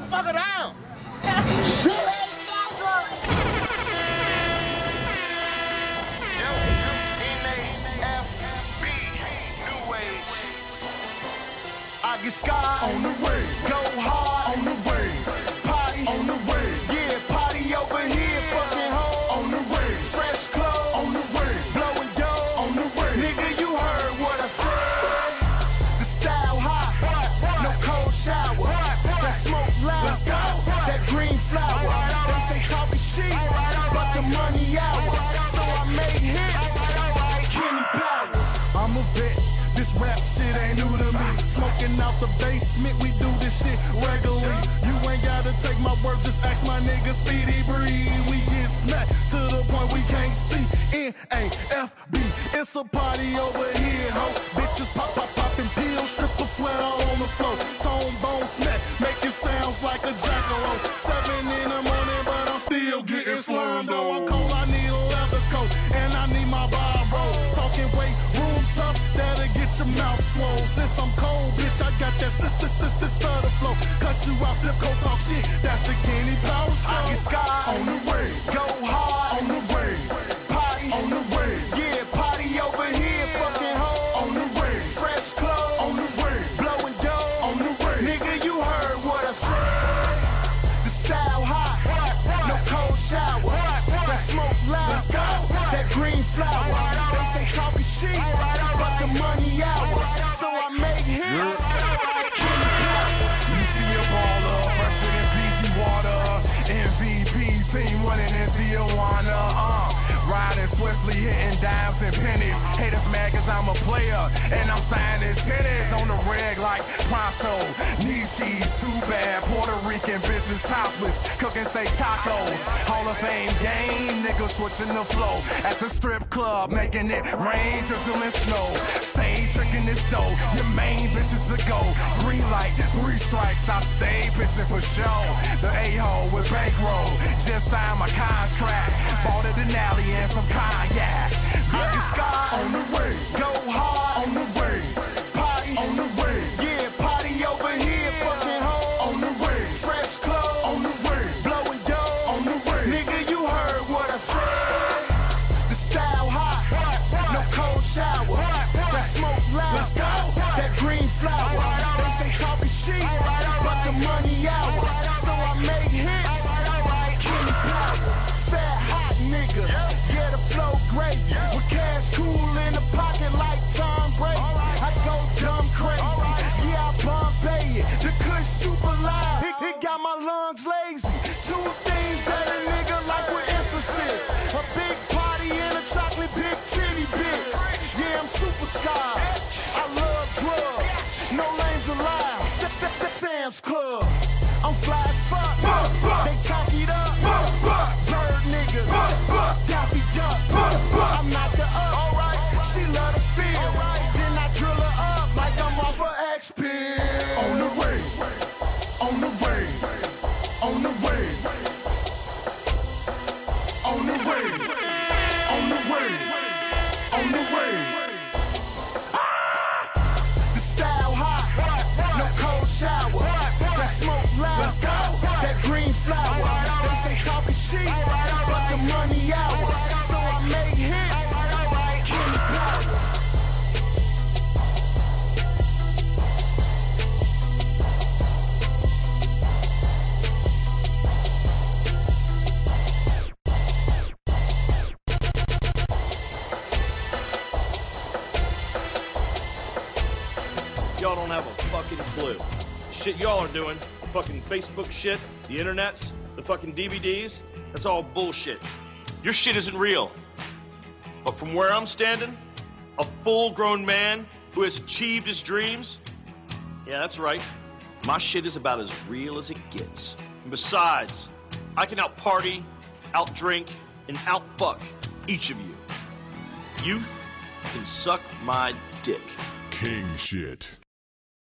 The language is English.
motherfucker down. Shit I get sky on the way, go flower. They say talking shit, but the money ours, so I made hits. Kenny Powers, I'm a vet. This rap shit ain't new to me. Smoking out the basement, we do this shit regularly. You ain't gotta take my word, just ask my nigga Speedy Breed. We get smacked to the point we can't see. N A F B, it's a party over here, ho. Bitches pop, pop, popping pills, stripper sweat all on the floor. Tone smack, making sounds like a jackalope. Seven in the morning, but I'm still getting slurmed. Though I'm cold, I need a leather coat, and I need my bar roll. Talking weight, room tough, that'll get your mouth swole. Since I'm cold, bitch, I got that this, this, this, this stutter flow. Cut you out, slip cold talk shit. That's the Kenny Power Show. I get sky on the way, smoke loud, let's go, that green flower. They say talking shit, but the money ours, so I make hits. You see a baller, fresher than Fiji water. MVP team winning in Tijuana. Swiftly, hitting dimes and pennies. Haters mad cause I'm a player and I'm signing tennis on the reg like Pronto. Nietzsche's too bad. Puerto Rican bitches topless, cooking steak tacos. Hall of Fame game, niggas switching the flow. At the strip club, making it rain, drizzling snow. Tricking this dough. Your main bitches a go. Green light, three strikes, I stay pitching for show. The a-hole with bankroll, just signed my contract. Bought a Denali and some get sky on the way, green flower. They say talking shit, but the money ours, so I make hits. Kenny Powers, fat hot nigga, yeah the flow great, Sam's Club, I'm fly as fuck, they talk it up, bird niggas, Daffy Duck, I'm not the up, alright, she love the feel, then I drill her up like I'm off of X pill. On the way, on the way, on the way, flower. They say but the money so I make hits. Y'all don't have a fucking clue. Shit y'all are doing, fucking Facebook shit, the internets, the fucking DVDs, that's all bullshit. Your shit isn't real. But from where I'm standing, a full grown man who has achieved his dreams, yeah, that's right. My shit is about as real as it gets. And besides, I can out party, out drink, and out fuck each of you. Youth can suck my dick. King shit.